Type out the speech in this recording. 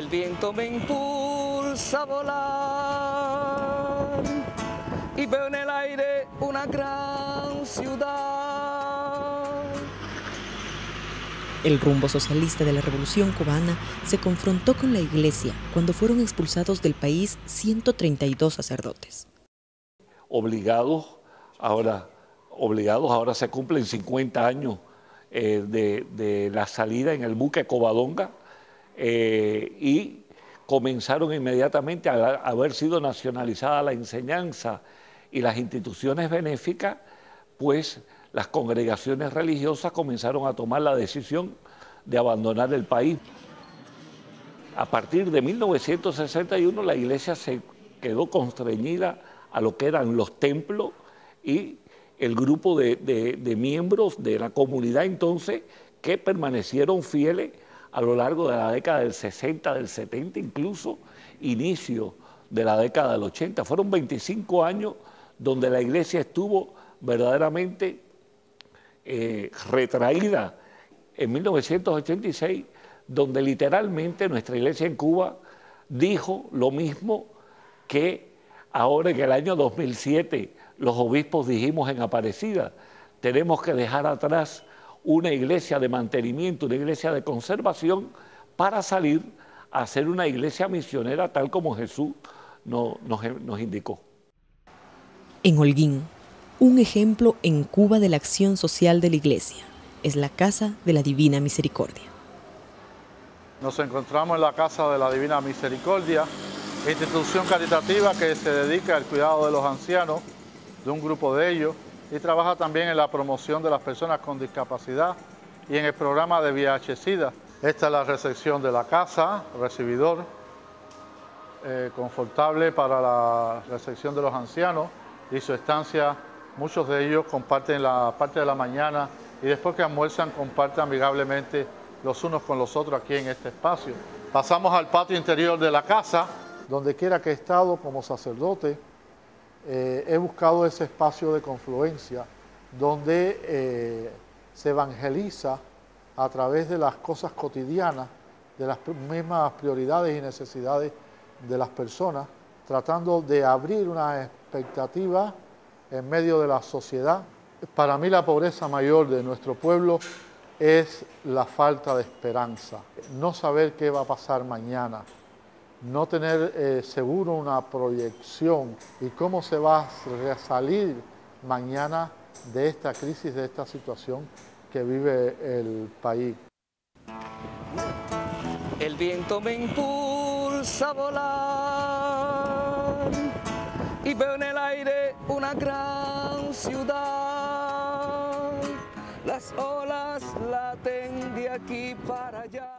El viento me impulsa a volar y veo en el aire una gran ciudad. El rumbo socialista de la revolución cubana se confrontó con la iglesia cuando fueron expulsados del país 132 sacerdotes. Obligados, ahora, obligados, ahora se cumplen 50 años eh, de, de, la salida en el buque Covadonga eh, y comenzaron inmediatamente a haber sido nacionalizada la enseñanza y las instituciones benéficas, pues las congregaciones religiosas comenzaron a tomar la decisión de abandonar el país. A partir de 1961 la iglesia se quedó constreñida a lo que eran los templos y el grupo de, miembros de la comunidad entonces que permanecieron fieles a lo largo de la década del 60, del 70, incluso inicio de la década del 80. Fueron 25 años donde la iglesia estuvo verdaderamente eh, retraída en 1986, donde literalmente nuestra iglesia en Cuba dijo lo mismo que ahora en el año 2007 los obispos dijimos en Aparecida, tenemos que dejar atrás una iglesia de mantenimiento, una iglesia de conservación, para salir a ser una iglesia misionera tal como Jesús nos, nos, nos indicó. En Holguín, un ejemplo en Cuba de la acción social de la iglesia es la Casa de la Divina Misericordia. Nos encontramos en la Casa de la Divina Misericordia, institución caritativa que se dedica al cuidado de los ancianos, de un grupo de ellos, y trabaja también en la promoción de las personas con discapacidad y en el programa de VIH-Sida. Esta es la recepción de la casa, recibidor, eh, confortable para la recepción de los ancianos y su estancia. Muchos de ellos comparten la parte de la mañana y después que almuerzan comparten amigablemente los unos con los otros aquí en este espacio. Pasamos al patio interior de la casa. Donde quiera que he estado como sacerdote, eh, he buscado ese espacio de confluencia donde eh, se evangeliza a través de las cosas cotidianas, de las mismas prioridades y necesidades de las personas, tratando de abrir una expectativa en medio de la sociedad. Para mí la pobreza mayor de nuestro pueblo es la falta de esperanza, no saber qué va a pasar mañana, no tener eh, seguro una proyección y cómo se va a salir mañana de esta crisis, de esta situación que vive el país. El viento me impulsa a volar y veo en el aire una gran ciudad. Las olas laten de aquí para allá.